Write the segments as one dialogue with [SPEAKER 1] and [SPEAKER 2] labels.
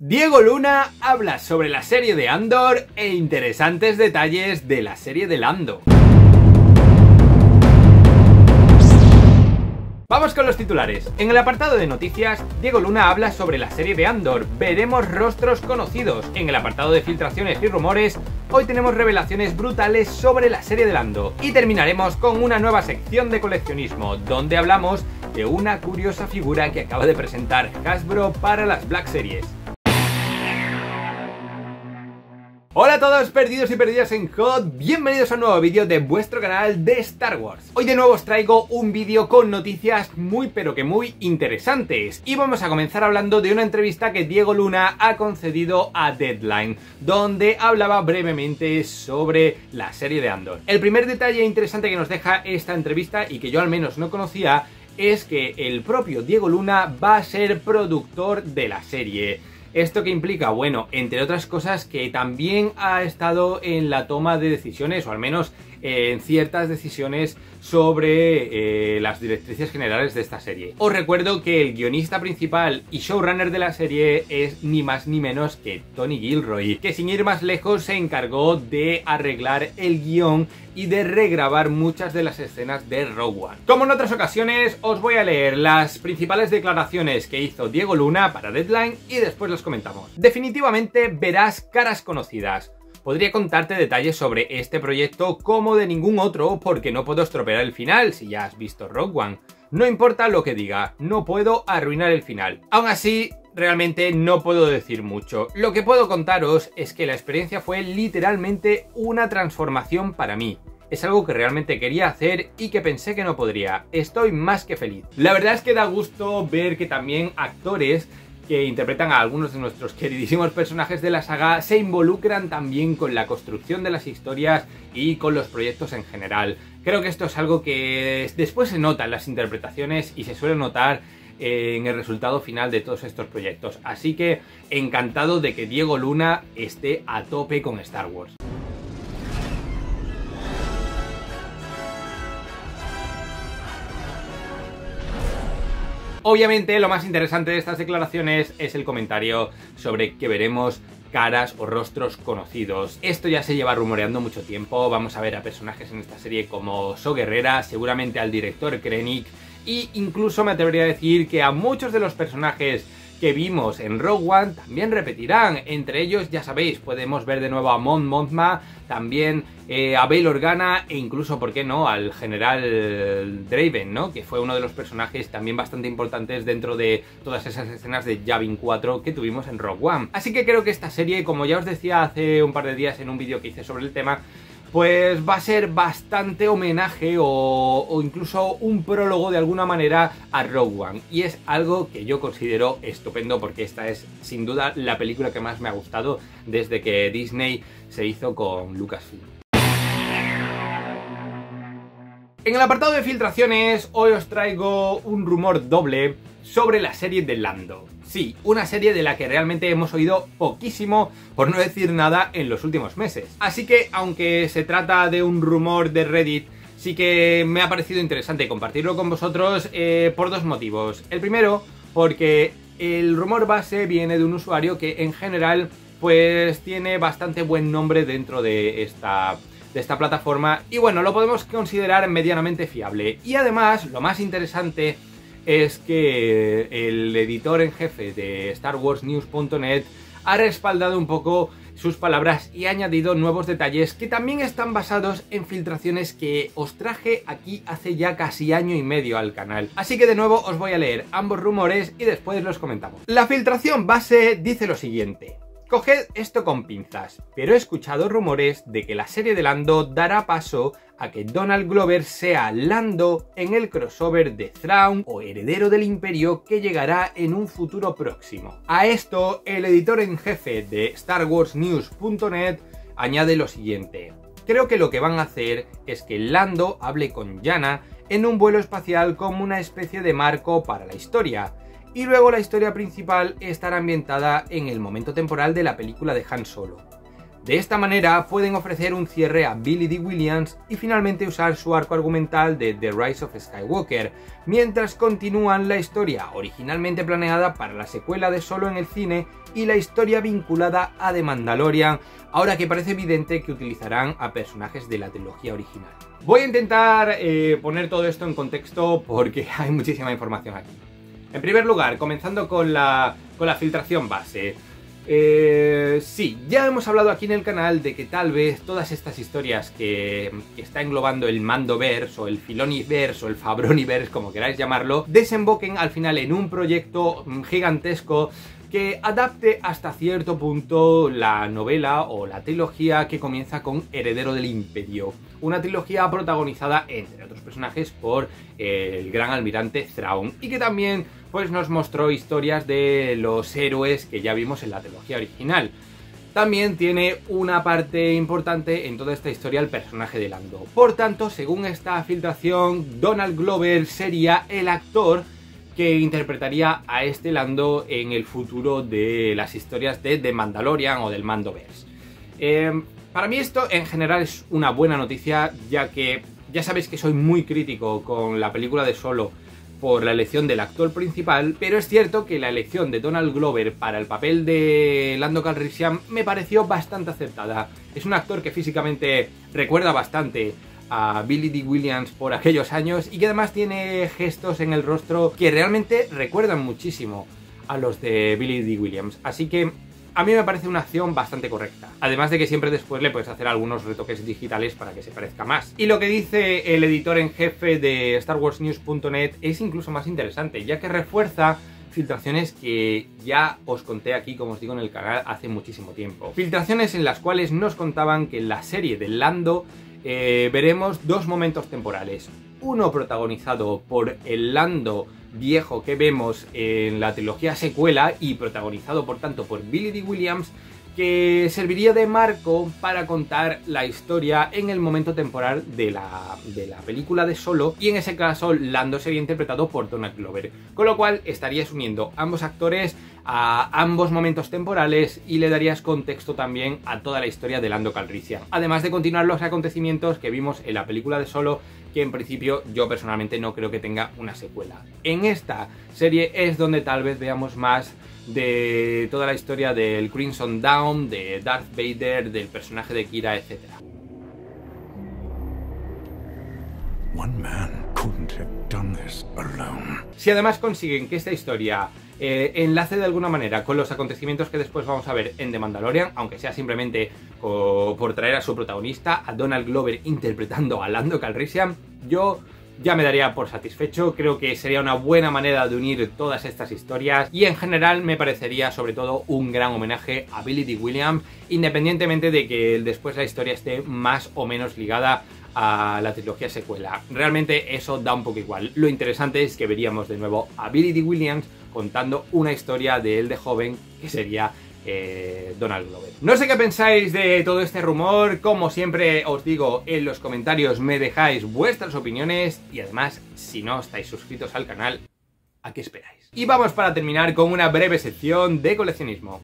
[SPEAKER 1] Diego Luna habla sobre la serie de Andor e interesantes detalles de la serie de Lando. Vamos con los titulares. En el apartado de noticias, Diego Luna habla sobre la serie de Andor. Veremos rostros conocidos. En el apartado de filtraciones y rumores, hoy tenemos revelaciones brutales sobre la serie de Lando. Y terminaremos con una nueva sección de coleccionismo, donde hablamos de una curiosa figura que acaba de presentar Hasbro para las Black Series. Hola a todos perdidos y perdidas en HOT, bienvenidos a un nuevo vídeo de vuestro canal de Star Wars. Hoy de nuevo os traigo un vídeo con noticias muy pero que muy interesantes y vamos a comenzar hablando de una entrevista que Diego Luna ha concedido a Deadline, donde hablaba brevemente sobre la serie de Andor. El primer detalle interesante que nos deja esta entrevista y que yo al menos no conocía es que el propio Diego Luna va a ser productor de la serie. ¿Esto qué implica? Bueno, entre otras cosas que también ha estado en la toma de decisiones, o al menos en ciertas decisiones sobre eh, las directrices generales de esta serie. Os recuerdo que el guionista principal y showrunner de la serie es ni más ni menos que Tony Gilroy, que sin ir más lejos se encargó de arreglar el guion y de regrabar muchas de las escenas de Rogue One. Como en otras ocasiones, os voy a leer las principales declaraciones que hizo Diego Luna para Deadline y después los comentamos. Definitivamente verás caras conocidas podría contarte detalles sobre este proyecto como de ningún otro porque no puedo estropear el final si ya has visto Rogue One. No importa lo que diga, no puedo arruinar el final. Aún así, realmente no puedo decir mucho. Lo que puedo contaros es que la experiencia fue literalmente una transformación para mí. Es algo que realmente quería hacer y que pensé que no podría. Estoy más que feliz. La verdad es que da gusto ver que también actores que interpretan a algunos de nuestros queridísimos personajes de la saga se involucran también con la construcción de las historias y con los proyectos en general. Creo que esto es algo que después se nota en las interpretaciones y se suele notar en el resultado final de todos estos proyectos. Así que encantado de que Diego Luna esté a tope con Star Wars. Obviamente lo más interesante de estas declaraciones es el comentario sobre que veremos caras o rostros conocidos. Esto ya se lleva rumoreando mucho tiempo, vamos a ver a personajes en esta serie como So Guerrera, seguramente al director Krennic, e incluso me atrevería a decir que a muchos de los personajes que vimos en Rogue One también repetirán. Entre ellos, ya sabéis, podemos ver de nuevo a Mon Mothma, también eh, a Bail Organa e incluso, ¿por qué no?, al general Draven, ¿no? Que fue uno de los personajes también bastante importantes dentro de todas esas escenas de Yavin 4 que tuvimos en Rogue One. Así que creo que esta serie, como ya os decía hace un par de días en un vídeo que hice sobre el tema, pues va a ser bastante homenaje o, incluso un prólogo de alguna manera a Rogue One. Y es algo que yo considero estupendo porque esta es sin duda la película que más me ha gustado desde que Disney se hizo con Lucasfilm. En el apartado de filtraciones, hoy os traigo un rumor doble sobre la serie de Lando. Sí, una serie de la que realmente hemos oído poquísimo, por no decir nada, en los últimos meses. Así que, aunque se trata de un rumor de Reddit, sí que me ha parecido interesante compartirlo con vosotros eh, por dos motivos. El primero, porque el rumor base viene de un usuario que en general pues tiene bastante buen nombre dentro de esta de esta plataforma y bueno, lo podemos considerar medianamente fiable. Y además, lo más interesante es que el editor en jefe de StarWarsNews.net ha respaldado un poco sus palabras y ha añadido nuevos detalles que también están basados en filtraciones que os traje aquí hace ya casi año y medio al canal. Así que de nuevo os voy a leer ambos rumores y después los comentamos. La filtración base dice lo siguiente. Coged esto con pinzas, pero he escuchado rumores de que la serie de Lando dará paso a que Donald Glover sea Lando en el crossover de Thrawn o Heredero del Imperio que llegará en un futuro próximo. A esto, el editor en jefe de StarWarsNews.net añade lo siguiente. Creo que lo que van a hacer es que Lando hable con Yana en un vuelo espacial como una especie de marco para la historia, y luego la historia principal estará ambientada en el momento temporal de la película de Han Solo. De esta manera pueden ofrecer un cierre a Billy D. Williams y finalmente usar su arco argumental de The Rise of Skywalker, mientras continúan la historia originalmente planeada para la secuela de Solo en el cine y la historia vinculada a The Mandalorian, ahora que parece evidente que utilizarán a personajes de la trilogía original. Voy a intentar eh, poner todo esto en contexto porque hay muchísima información aquí. En primer lugar, comenzando con la, con la filtración base. Eh, sí, ya hemos hablado aquí en el canal de que tal vez todas estas historias que, está englobando el Mandoverse o el Filoniverse o el Fabroniverse, como queráis llamarlo, desemboquen al final en un proyecto gigantesco que adapte hasta cierto punto la novela o la trilogía que comienza con Heredero del Imperio. Una trilogía protagonizada, entre otros personajes, por el gran almirante Thrawn y que también pues, nos mostró historias de los héroes que ya vimos en la trilogía original. También tiene una parte importante en toda esta historia el personaje de Lando. Por tanto, según esta filtración, Donald Glover sería el actor que interpretaría a este Lando en el futuro de las historias de The Mandalorian o del Mandoverse. Eh, para mí esto en general es una buena noticia, ya que ya sabéis que soy muy crítico con la película de Solo por la elección del actor principal, pero es cierto que la elección de Donald Glover para el papel de Lando Calrissian me pareció bastante aceptada. Es un actor que físicamente recuerda bastante a Billy D. Williams por aquellos años y que además tiene gestos en el rostro que realmente recuerdan muchísimo a los de Billy D. Williams. Así que a mí me parece una acción bastante correcta. Además de que siempre después le puedes hacer algunos retoques digitales para que se parezca más. Y lo que dice el editor en jefe de StarWarsNews.net es incluso más interesante, ya que refuerza filtraciones que ya os conté aquí, como os digo, en el canal hace muchísimo tiempo. Filtraciones en las cuales nos contaban que la serie de Lando eh, veremos dos momentos temporales. Uno protagonizado por el Lando viejo que vemos en la trilogía secuela y protagonizado por tanto por Billy D. Williams que serviría de marco para contar la historia en el momento temporal de la, de la película de Solo y en ese caso Lando sería interpretado por Donald Glover, con lo cual estarías uniendo ambos actores a ambos momentos temporales y le darías contexto también a toda la historia de Lando Calrissian, además de continuar los acontecimientos que vimos en la película de Solo que en principio yo personalmente no creo que tenga una secuela. En esta serie es donde tal vez veamos más de toda la historia del Crimson Dawn, de Darth Vader, del personaje de Kira, etc. Si además consiguen que esta historia eh, enlace de alguna manera con los acontecimientos que después vamos a ver en The Mandalorian, aunque sea simplemente por traer a su protagonista, a Donald Glover interpretando a Lando Calrissian, yo ya me daría por satisfecho. Creo que sería una buena manera de unir todas estas historias y en general me parecería sobre todo un gran homenaje a Billy. Williams, independientemente de que después la historia esté más o menos ligada a la trilogía secuela. Realmente eso da un poco igual. Lo interesante es que veríamos de nuevo a Billy. Williams contando una historia de él de joven que sería eh, Donald Glover. No sé qué pensáis de todo este rumor, como siempre os digo en los comentarios me dejáis vuestras opiniones y además si no estáis suscritos al canal, ¿a qué esperáis? Y vamos para terminar con una breve sección de coleccionismo.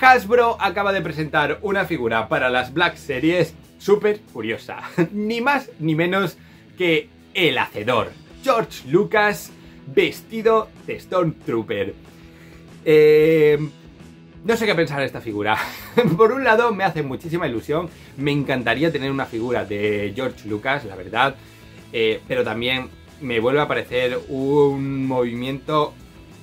[SPEAKER 1] Hasbro acaba de presentar una figura para las Black Series súper curiosa, ni más ni menos que el Hacedor, George Lucas vestido de Stormtrooper. Eh, no sé qué pensar de esta figura. Por un lado, me hace muchísima ilusión. Me encantaría tener una figura de George Lucas, la verdad. Eh, pero también me vuelve a parecer un movimiento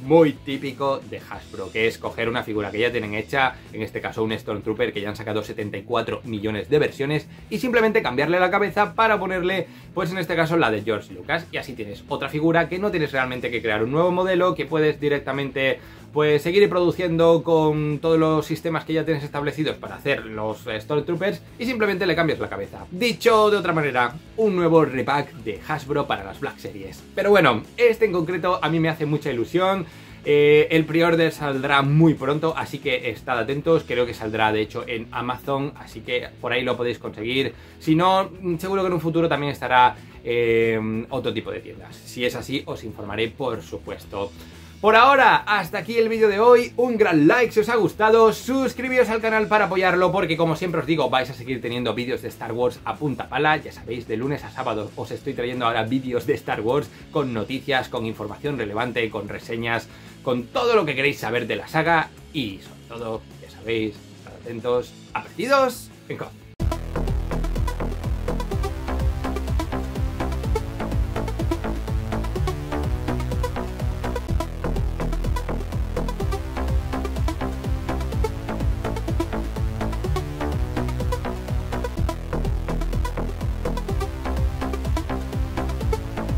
[SPEAKER 1] muy típico de Hasbro, que es coger una figura que ya tienen hecha, en este caso un Stormtrooper que ya han sacado 74 millones de versiones, y simplemente cambiarle la cabeza para ponerle, pues en este caso la de George Lucas, y así tienes otra figura que no tienes realmente que crear un nuevo modelo, que puedes directamente pues seguir produciendo con todos los sistemas que ya tienes establecidos para hacer los Stormtroopers y simplemente le cambias la cabeza. Dicho de otra manera, un nuevo repack de Hasbro para las Black Series. Pero bueno, este en concreto a mí me hace mucha ilusión. Eh, el pre-order saldrá muy pronto, así que estad atentos. Creo que saldrá de hecho en Amazon, así que por ahí lo podéis conseguir. Si no, seguro que en un futuro también estará en otro tipo de tiendas. Si es así, os informaré por supuesto. Por ahora, hasta aquí el vídeo de hoy, un gran like si os ha gustado, suscribíos al canal para apoyarlo porque como siempre os digo, vais a seguir teniendo vídeos de Star Wars a punta pala, ya sabéis, de lunes a sábado os estoy trayendo ahora vídeos de Star Wars con noticias, con información relevante, con reseñas, con todo lo que queréis saber de la saga. Y sobre todo, ya sabéis, estar atentos, aparecidos en